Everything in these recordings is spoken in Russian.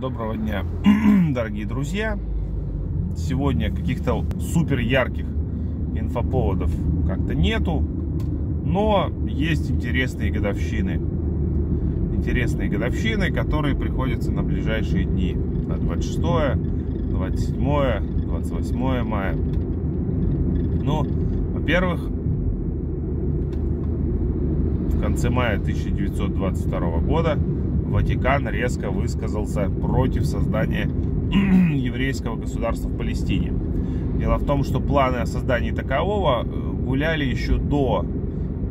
Доброго дня, дорогие друзья. Сегодня каких-то супер ярких инфоповодов как-то нету, но есть интересные годовщины. Интересные годовщины, которые приходятся на ближайшие дни. На 26, 27, 28 мая. Ну, во-первых, в конце мая 1922 года Ватикан резко высказался против создания еврейского государства в Палестине. Дело в том, что планы о создании такового э, гуляли еще до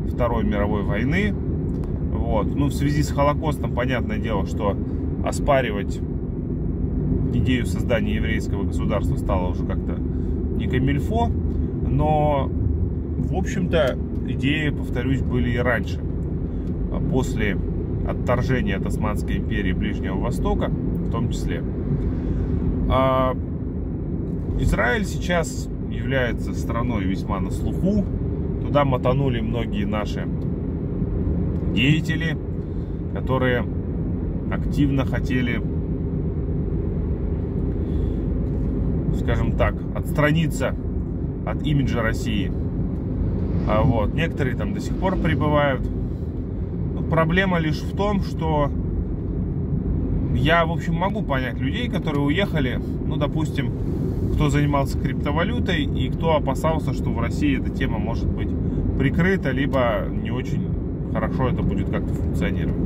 Второй мировой войны. Вот. Ну, в связи с Холокостом, понятное дело, что оспаривать идею создания еврейского государства стало уже как-то не камильфо. Но, в общем-то, идеи, повторюсь, были и раньше. А после отторжения от Османской империи Ближнего Востока, в том числе. А Израиль сейчас является страной весьма на слуху. Туда мотанули многие наши деятели, которые активно хотели, скажем так, отстраниться от имиджа России. А вот некоторые там до сих пор пребывают проблема лишь в том, что я, в общем, могу понять людей, которые уехали, ну, допустим, кто занимался криптовалютой и кто опасался, что в России эта тема может быть прикрыта, либо не очень хорошо это будет как-то функционировать.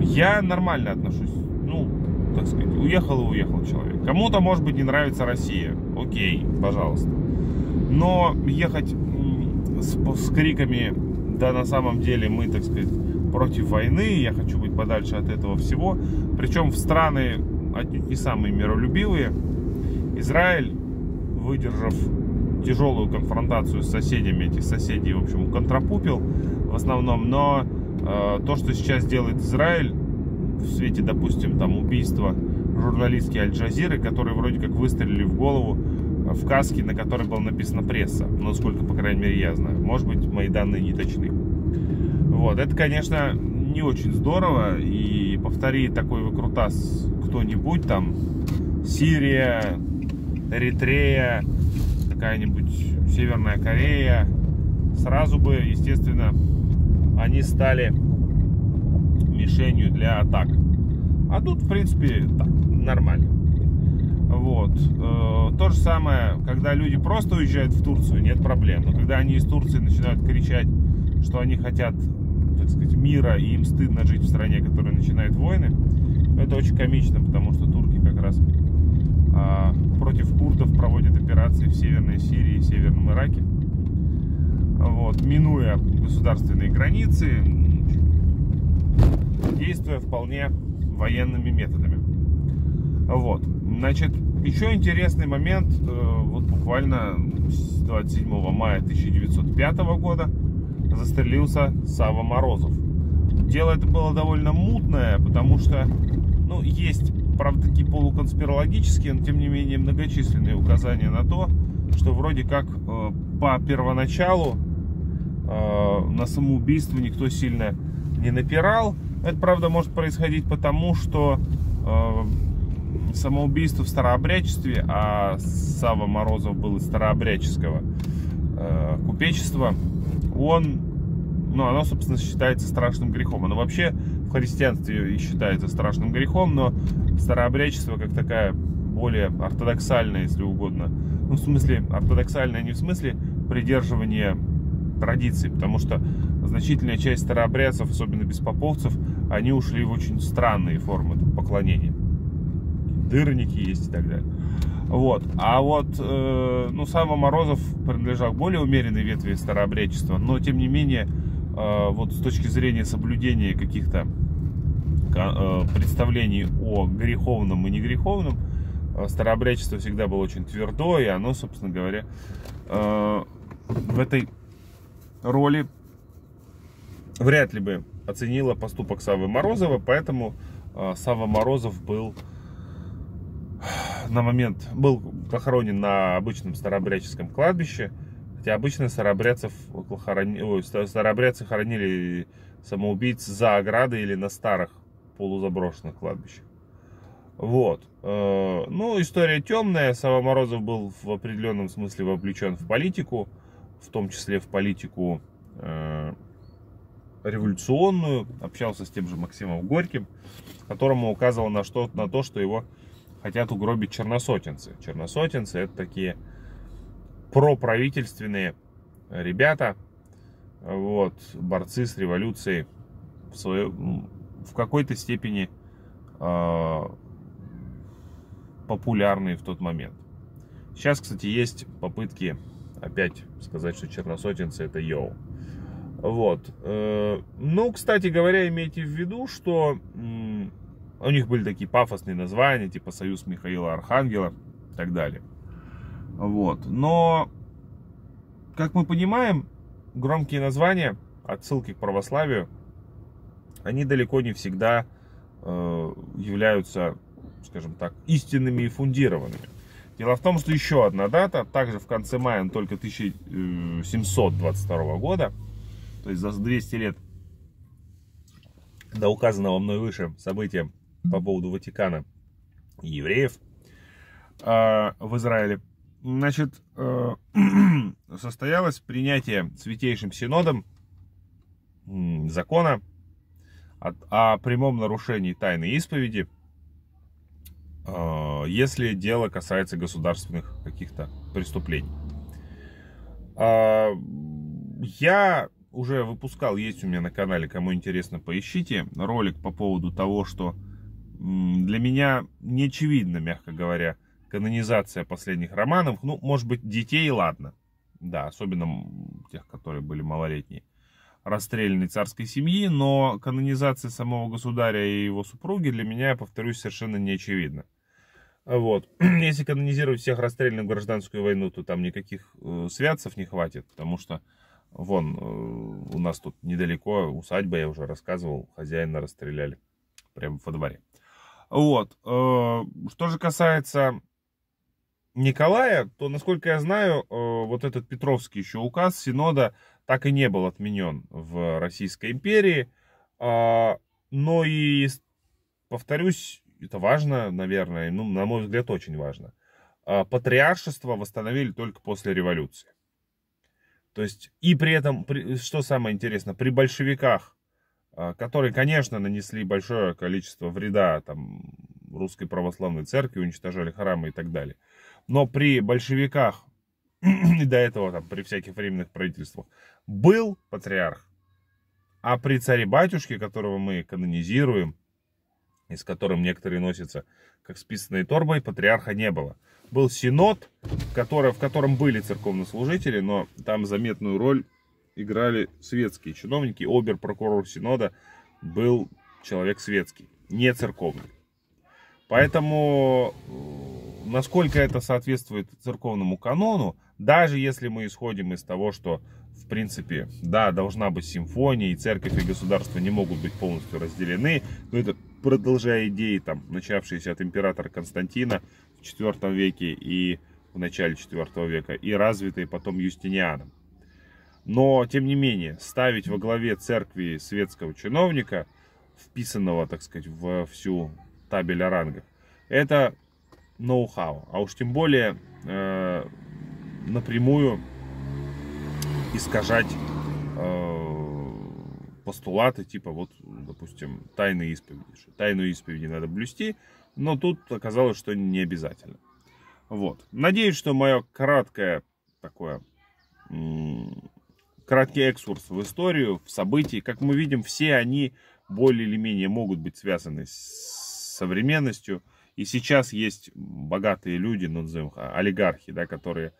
Я нормально отношусь. Ну, так сказать, уехал и уехал человек. Кому-то, может быть, не нравится Россия. Окей, пожалуйста. Но ехать с, с криками, да на самом деле мы, так сказать, против войны, я хочу быть подальше от этого всего. Причем в страны не самые миролюбивые. Израиль, выдержав тяжелую конфронтацию с соседями, этих соседей, в общем, контрапупил в основном. Но э, то, что сейчас делает Израиль, в свете, допустим, там убийства журналистки Аль-Джазиры, которые вроде как выстрелили в голову в каске, на которой было написано пресса. Ну, сколько, по крайней мере, я знаю. Может быть, мои данные не точны. Вот, это, конечно, не очень здорово. И повтори такой выкрутас кто-нибудь там, Сирия, Эритрея, какая-нибудь Северная Корея, сразу бы, естественно, они стали мишенью для атак. А тут, в принципе, так, нормально. Вот. Э, то же самое, когда люди просто уезжают в Турцию, нет проблем. Но когда они из Турции начинают кричать, что они хотят так сказать, мира, и им стыдно жить в стране, которая начинает войны. Это очень комично, потому что турки как раз а, против курдов проводят операции в Северной Сирии и Северном Ираке. Вот, минуя государственные границы, действуя вполне военными методами. Вот. Значит, еще интересный момент, э, вот буквально 27 мая 1905 года застрелился Сава Морозов. Дело это было довольно мутное, потому что, ну, есть, правда, такие полуконспирологические, но тем не менее многочисленные указания на то, что вроде как э, по первоначалу э, на самоубийство никто сильно не напирал. Это, правда, может происходить потому, что э, самоубийство в старообрядчестве, а Сава Морозов был из старообрядческого э, купечества, он ну, оно, собственно, считается страшным грехом. Оно вообще в христианстве и считается страшным грехом, но старообрядчество как такая более ортодоксальная, если угодно. Ну, в смысле, ортодоксальная не в смысле придерживания традиций, потому что значительная часть старообрядцев, особенно беспоповцев, они ушли в очень странные формы поклонения. Дырники есть и так далее. Вот. А вот, э, ну, Сава Морозов принадлежал к более умеренной ветви старообрядчества, но, тем не менее, вот с точки зрения соблюдения каких-то э, представлений о греховном и негреховном, э, старообрядчество всегда было очень твердо, и оно, собственно говоря, в этой роли вряд ли бы оценило поступок Савы Морозова, поэтому Сава Морозов был на момент был похоронен на обычном старообрядческом кладбище, Хотя обычно старообрядцев, хорони... Ой, старообрядцы хоронили самоубийц за оградой или на старых полузаброшенных кладбищах. Вот. Э, ну, история темная. Сава Морозов был в определенном смысле вовлечен в политику, в том числе в политику э, революционную. Общался с тем же Максимом Горьким, которому указывал на, что, на то, что его хотят угробить черносотенцы. Черносотенцы это такие проправительственные ребята, вот, борцы с революцией в, свое, в какой-то степени э, популярные в тот момент. Сейчас, кстати, есть попытки опять сказать, что черносотенцы это йоу. Вот. Э, ну, кстати говоря, имейте в виду, что у них были такие пафосные названия, типа Союз Михаила Архангела и так далее. Вот. Но, как мы понимаем, громкие названия, отсылки к православию, они далеко не всегда э, являются, скажем так, истинными и фундированными. Дело в том, что еще одна дата, также в конце мая, но только 1722 года, то есть за 200 лет до указанного мной выше события по поводу Ватикана и евреев э, в Израиле, значит, э, состоялось принятие Святейшим Синодом закона о, прямом нарушении тайны исповеди, э, если дело касается государственных каких-то преступлений. Э, я уже выпускал, есть у меня на канале, кому интересно, поищите, ролик по поводу того, что для меня не очевидно, мягко говоря, канонизация последних романов. Ну, может быть, детей, ладно. Да, особенно тех, которые были малолетние. Расстрелянной царской семьи, но канонизация самого государя и его супруги для меня, повторюсь, совершенно не очевидна. Вот. Если канонизировать всех расстрелянных в гражданскую войну, то там никаких э, святцев не хватит, потому что вон э, у нас тут недалеко усадьба, я уже рассказывал, хозяина расстреляли прямо во дворе. Вот. Э, что же касается Николая, то, насколько я знаю, э, вот этот Петровский еще указ Синода так и не был отменен в Российской империи. А, но и, повторюсь, это важно, наверное, ну, на мой взгляд, очень важно. А, патриаршество восстановили только после революции. То есть, и при этом, что самое интересное, при большевиках а, которые, конечно, нанесли большое количество вреда там, русской православной церкви, уничтожали храмы и так далее. Но при большевиках и до этого там, при всяких временных правительствах был патриарх. А при царе-батюшке, которого мы канонизируем, и с которым некоторые носятся как списанной торбой, патриарха не было. Был синод, в котором, в котором были церковнослужители, но там заметную роль играли светские чиновники. Обер-прокурор Синода был человек светский, не церковный. Поэтому, э, насколько это соответствует церковному канону, даже если мы исходим из того, что, в принципе, да, должна быть симфония, и церковь и государство не могут быть полностью разделены, но это продолжая идеи, там, начавшиеся от императора Константина в IV веке и в начале IV века, и развитые потом Юстинианом. Но, тем не менее, ставить во главе церкви светского чиновника, вписанного, так сказать, в всю табель о рангах, это ноу-хау. А уж тем более э, напрямую искажать э, постулаты, типа вот, допустим, тайны исповеди. Что тайну исповеди надо блюсти, но тут оказалось, что не обязательно. Вот. Надеюсь, что мое краткое такое краткий экскурс в историю, в события. Как мы видим, все они более или менее могут быть связаны с современностью. И сейчас есть богатые люди, ну, назовем их, олигархи, да, которые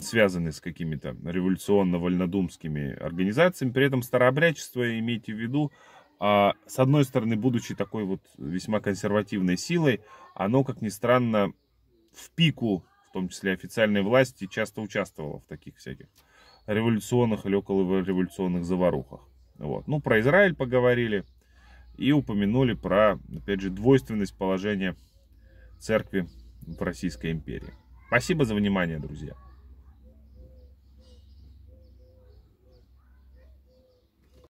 связаны с какими-то революционно-вольнодумскими организациями. При этом старообрядчество, имейте в виду, а, с одной стороны, будучи такой вот весьма консервативной силой, оно, как ни странно, в пику, в том числе официальной власти, часто участвовало в таких всяких революционных или около революционных заварухах. Вот. Ну, про Израиль поговорили и упомянули про, опять же, двойственность положения церкви в Российской империи. Спасибо за внимание, друзья.